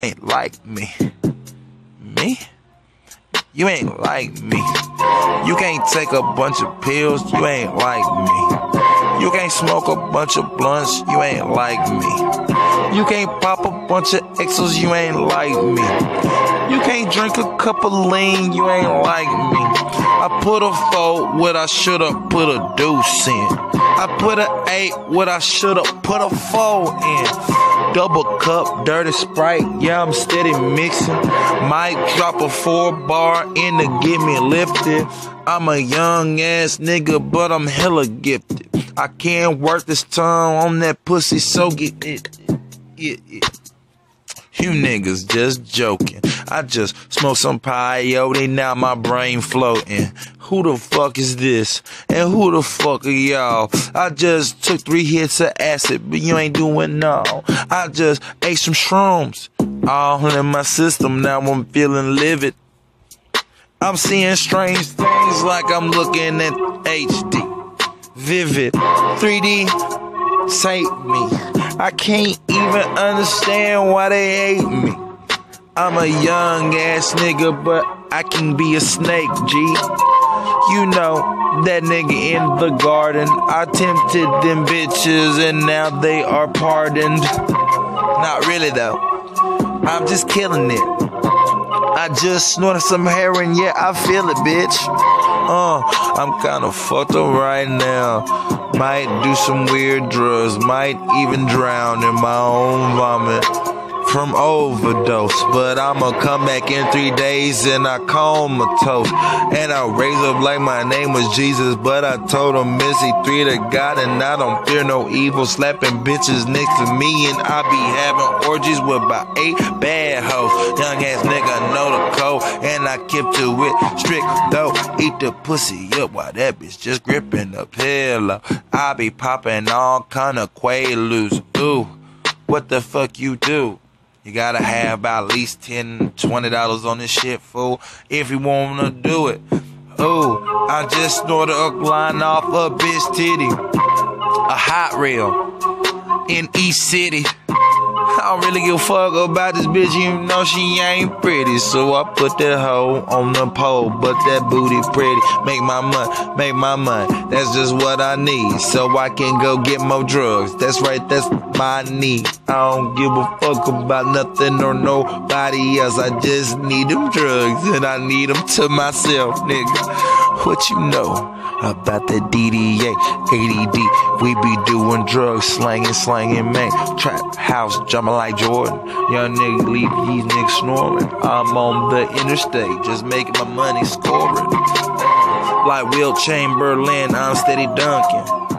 ain't like me. Me? You ain't like me. You can't take a bunch of pills, you ain't like me. You can't smoke a bunch of blunts, you ain't like me. You can't pop a bunch of X's, you ain't like me. You can't drink a cup of lean, you ain't like me. I put a four what I should've put a deuce in. I put a eight what I should've put a four in. Double cup, dirty sprite, yeah, I'm steady mixing. Might drop a four bar in to get me lifted. I'm a young ass nigga, but I'm hella gifted. I can't work this tongue on that pussy, so get it. it, it. You niggas just joking. I just smoked some peyote, now my brain floating. Who the fuck is this? And who the fuck are y'all? I just took three hits of acid, but you ain't doing no. I just ate some shrooms. All in my system, now I'm feeling livid. I'm seeing strange things like I'm looking at HD vivid. 3D take me. I can't even understand why they hate me. I'm a young ass nigga, but I can be a snake, G. You know, that nigga in the garden. I tempted them bitches and now they are pardoned. Not really though. I'm just killing it. I just snorted some heroin, yeah, I feel it, bitch. Uh, I'm kinda fucked up right now. Might do some weird drugs, might even drown in my own vomit from overdose. But I'ma come back in three days and I comatose. And I raise up like my name was Jesus. But I told him Missy three to God and I don't fear no evil. Slapping bitches next to me and I be having orgies with about eight bad hoes. Young ass nigga know the code and I kept to it strict though. Eat the pussy up while that bitch just gripping the pillow. I be popping all kind of quaaludes. Ooh, what the fuck you do? You gotta have about at least 10 $20 on this shit, fool, if you wanna do it. Oh, I just snorted a line off a bitch titty. A hot reel in East City. I don't really give a fuck about this bitch, even though she ain't pretty. So I put that hoe on the pole, but that booty pretty. Make my money, make my money. That's just what I need, so I can go get more drugs. That's right, that's my need. I don't give a fuck about nothing or nobody else. I just need them drugs, and I need them to myself, nigga. What you know? About the DDA, ADD. We be doing drugs, slanging, slanging, man. Trap house, jumping like Jordan. Young nigga, leave these niggas snoring. I'm on the interstate, just making my money scoring. Like Wilt Chamberlain, I'm steady dunking.